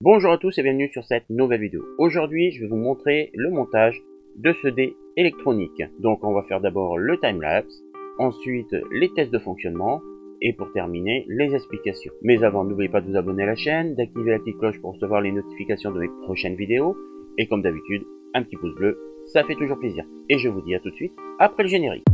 Bonjour à tous et bienvenue sur cette nouvelle vidéo. Aujourd'hui, je vais vous montrer le montage de ce dé électronique. Donc, on va faire d'abord le timelapse, ensuite les tests de fonctionnement, et pour terminer, les explications. Mais avant, n'oubliez pas de vous abonner à la chaîne, d'activer la petite cloche pour recevoir les notifications de mes prochaines vidéos, et comme d'habitude, un petit pouce bleu, ça fait toujours plaisir. Et je vous dis à tout de suite, après le générique.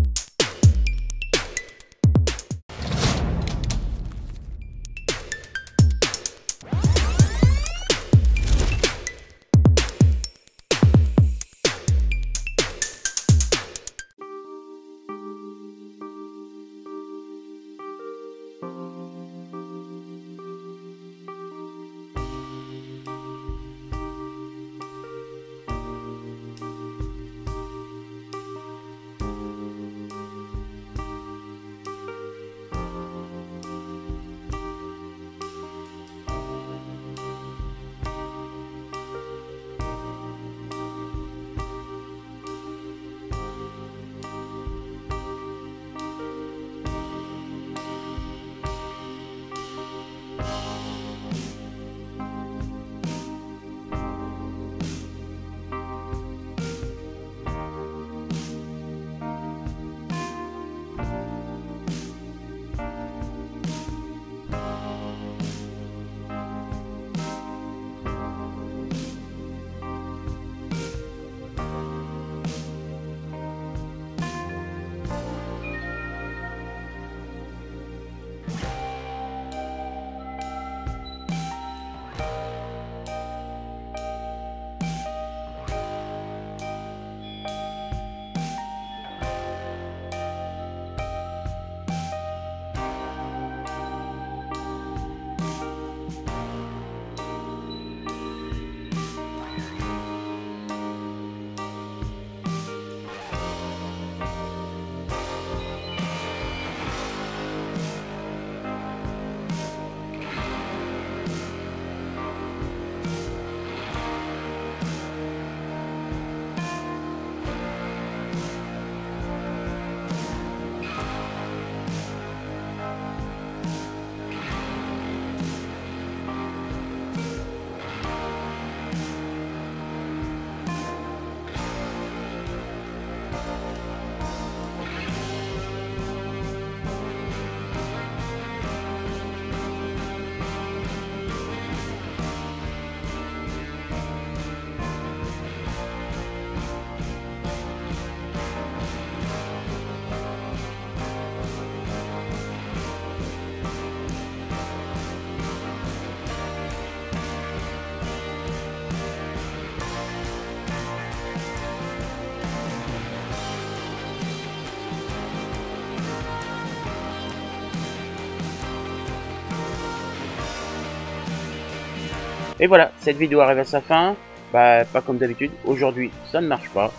Et voilà, cette vidéo arrive à sa fin. Bah, pas comme d'habitude. Aujourd'hui, ça ne marche pas.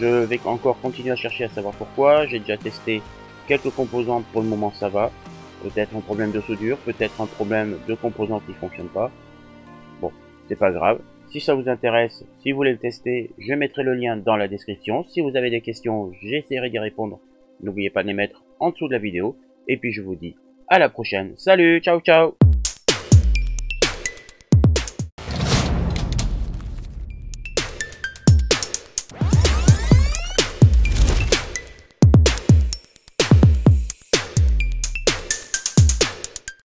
Je vais encore continuer à chercher à savoir pourquoi. J'ai déjà testé quelques composants. Pour le moment, ça va. Peut-être un problème de soudure, peut-être un problème de composants qui fonctionnent pas. Bon, c'est pas grave. Si ça vous intéresse, si vous voulez le tester, je mettrai le lien dans la description. Si vous avez des questions, j'essaierai d'y répondre. N'oubliez pas de les mettre en dessous de la vidéo. Et puis je vous dis à la prochaine. Salut, ciao ciao